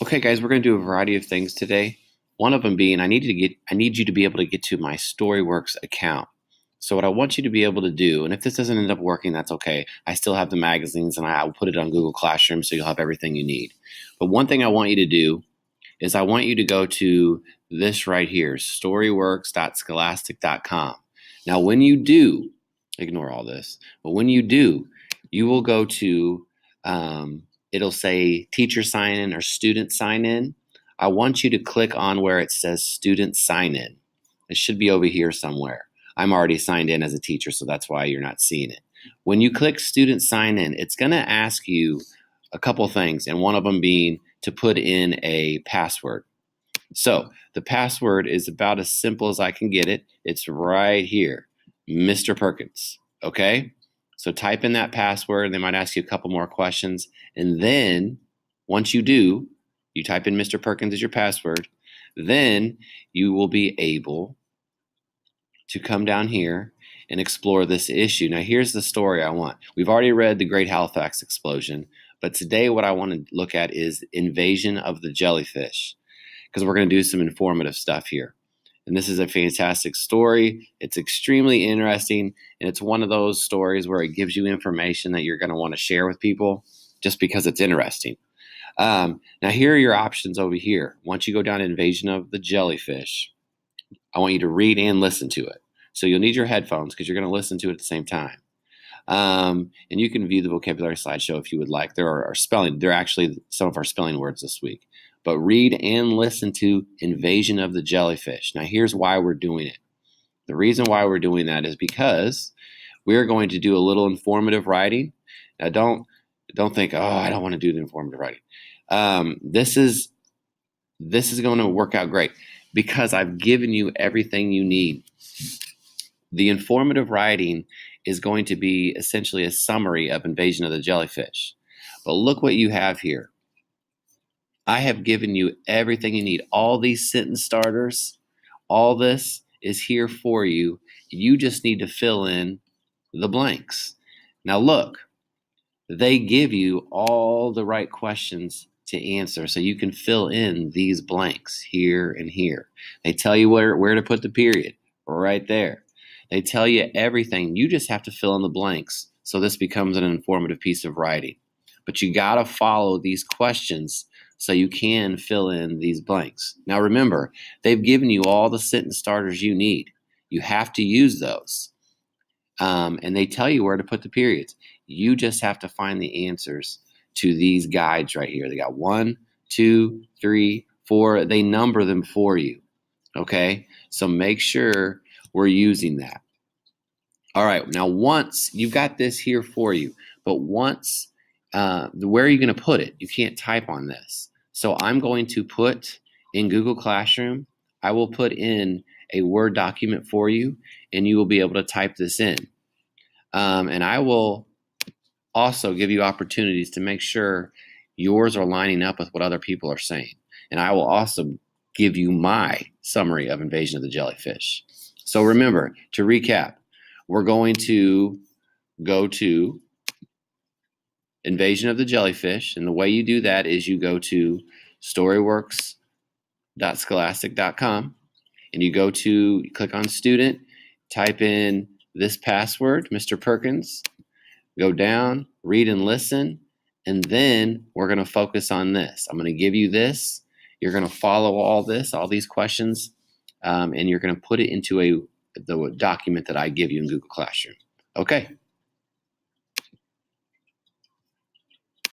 Okay, guys, we're going to do a variety of things today. One of them being I need to get I need you to be able to get to my Storyworks account. So what I want you to be able to do, and if this doesn't end up working, that's okay. I still have the magazines and I will put it on Google Classroom so you'll have everything you need. But one thing I want you to do is I want you to go to this right here, storyworks.scholastic.com. Now, when you do, ignore all this, but when you do, you will go to, um, it'll say teacher sign in or student sign in. I want you to click on where it says student sign in. It should be over here somewhere. I'm already signed in as a teacher, so that's why you're not seeing it. When you click student sign in, it's going to ask you a couple things, and one of them being to put in a password. So the password is about as simple as I can get it. It's right here, Mr. Perkins. Okay? So type in that password. They might ask you a couple more questions. And then once you do, you type in Mr. Perkins as your password. Then you will be able to come down here and explore this issue. Now, here's the story I want. We've already read the Great Halifax Explosion, but today what I want to look at is Invasion of the Jellyfish, because we're going to do some informative stuff here. And this is a fantastic story. It's extremely interesting, and it's one of those stories where it gives you information that you're going to want to share with people just because it's interesting. Um, now, here are your options over here. Once you go down Invasion of the Jellyfish, I want you to read and listen to it. So you'll need your headphones because you're going to listen to it at the same time. Um, and you can view the vocabulary slideshow if you would like. There are, are spelling. There are actually some of our spelling words this week. But read and listen to Invasion of the Jellyfish. Now, here's why we're doing it. The reason why we're doing that is because we're going to do a little informative writing. Now, don't don't think, oh, I don't want to do the informative writing. Um, this is this is going to work out great because I've given you everything you need. The informative writing is going to be essentially a summary of Invasion of the Jellyfish. But look what you have here. I have given you everything you need. All these sentence starters, all this is here for you. You just need to fill in the blanks. Now, look, they give you all the right questions to answer. So you can fill in these blanks here and here. They tell you where, where to put the period right there. They tell you everything. You just have to fill in the blanks. So this becomes an informative piece of writing. But you got to follow these questions so you can fill in these blanks. Now remember, they've given you all the sentence starters you need. You have to use those. Um, and they tell you where to put the periods. You just have to find the answers to these guides right here. They got one, two, three, four. They number them for you. Okay. So make sure we're using that. All right. Now, once you've got this here for you, but once, uh, where are you going to put it? You can't type on this. So I'm going to put in Google Classroom, I will put in a Word document for you, and you will be able to type this in. Um, and I will also give you opportunities to make sure yours are lining up with what other people are saying. And I will also give you my summary of Invasion of the Jellyfish. So remember, to recap, we're going to go to Invasion of the Jellyfish. And the way you do that is you go to storyworks.scholastic.com and you go to, click on student, type in this password, Mr. Perkins, go down, read and listen, and then we're going to focus on this. I'm going to give you this. You're going to follow all this, all these questions, um, and you're going to put it into a the document that I give you in Google Classroom. Okay.